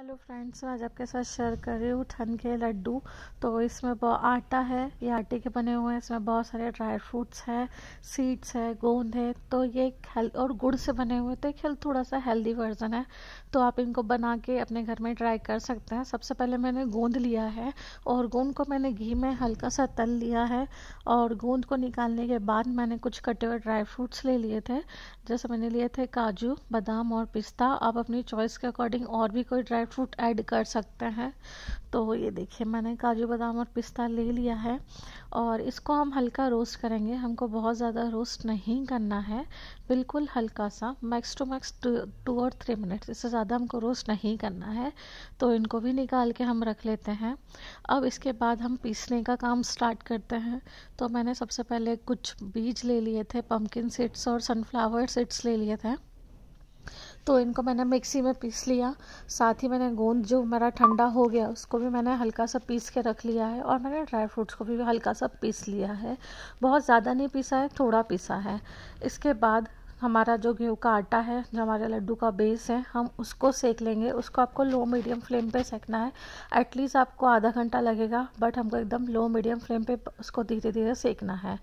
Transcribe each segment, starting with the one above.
Hello friends मैं आज आपके साथ शेयर कर रही हूँ ठंड के लड्डू। तो इसमें आटा है, ये आटे के बने हुए हैं। इसमें बहुत सारे ड्राई फ्रूट्स हैं, सीड्स है, गोंद है। तो ये एक और गुड़ से बने हुए तो एक थोड़ा सा हेल्दी वर्जन है। तो आप इनको बना के अपने घर में ट्राई कर सकते हैं। सबसे पहले मैंने गोंद लिया है और गोंद को मैंने घी में हल्का सा तल लिया है और गोंद को निकालने के बाद मैंने कुछ कटे हुए ड्राई फ्रूट्स ले लिए थे। जैसे मैंने लिए थे काजू, बादाम और पिस्ता। आप अपनी चॉइस के अकॉर्डिंग और भी कोई ड्राई फ्रूट ऐड कर सकते हैं। तो ये देखिए, मैंने काजू बादाम और पिस्ता ले लिया है और इसको हम हल्का रोस्ट करेंगे। हमको बहुत ज़्यादा रोस्ट नहीं करना है। बिल्कुल हल्का सा मैक्स टू मैक्स टू और थ्री मिनट्स इससे ज़्यादा हमको रोस्ट नहीं करना है। तो इनको भी निकाल के हम रख लेते हैं। अब इसके बाद हम पीसने का काम स्टार्ट करते हैं। तो मैंने सबसे पहले कुछ बीज ले लिए थे पम्पकिन सीड्स और सनफ्लावर सीड्स ले लिए थे। तो इनको मैंने मिक्सी में पीस लिया। साथ ही मैंने गोंद, जो मेरा ठंडा हो गया, उसको भी मैंने हल्का सा पीस के रख लिया है और मैंने ड्राई फ्रूट्स को भी हल्का सा पीस लिया है। बहुत ज़्यादा नहीं पीसा है, थोड़ा पीसा है। इसके बाद हमारा जो गेहूँ का आटा है, जो हमारे लड्डू का बेस है, हम उसको सेक लेंगे। उसको आपको लो मीडियम फ्लेम पे सेकना है। एटलीस्ट आपको आधा घंटा लगेगा बट हमको एकदम लो मीडियम फ्लेम पे उसको धीरे धीरे सेकना है।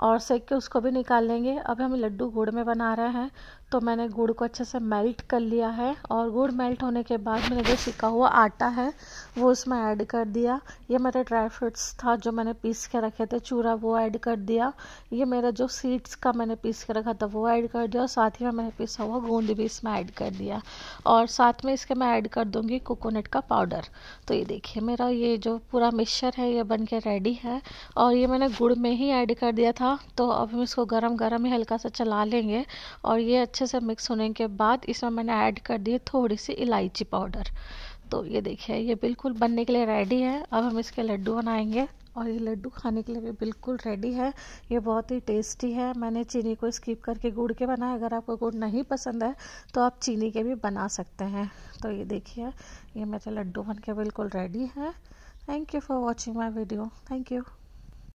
और सेक के उसको भी निकाल लेंगे। अब हम लड्डू गुड़ में बना रहे हैं तो मैंने गुड़ को अच्छे से मेल्ट कर लिया है। और गुड़ मेल्ट होने के बाद मैंने जो सिका हुआ आटा है, वो उसमें ऐड कर दिया। ये मेरा ड्राई फ्रूट्स था, जो मैंने पीस के रखे थे, चूरा वो ऐड कर दिया। ये मेरा जो सीड्स का मैंने पीस के रखा था, वो ऐड कर दिया और साथ ही में मैंने पीसा हुआ गोंद भी इसमें ऐड कर दिया। और साथ में इसके मैं ऐड कर दूँगी कोकोनट का पाउडर तो ये देखिए, मेरा ये जो पूरा मिक्सचर है, ये बन के रेडी है। और ये मैंने गुड़ में ही ऐड कर दिया था। तो अब हम इसको गर्म गर्म ही हल्का सा चला लेंगे। और ये अच्छे से मिक्स होने के बाद इसमें मैंने ऐड कर दी थोड़ी सी इलायची पाउडर तो ये देखिए, ये बिल्कुल बनने के लिए रेडी है। अब हम इसके लड्डू बनाएँगे। और ये लड्डू खाने के लिए भी बिल्कुल रेडी है। ये बहुत ही टेस्टी है। मैंने चीनी को स्किप करके गुड़ के बनाया। अगर आपको गुड़ नहीं पसंद है तो आप चीनी के भी बना सकते हैं। तो ये देखिए, ये मेरे लड्डू बन के बिल्कुल रेडी है। Thank you for watching my video thank you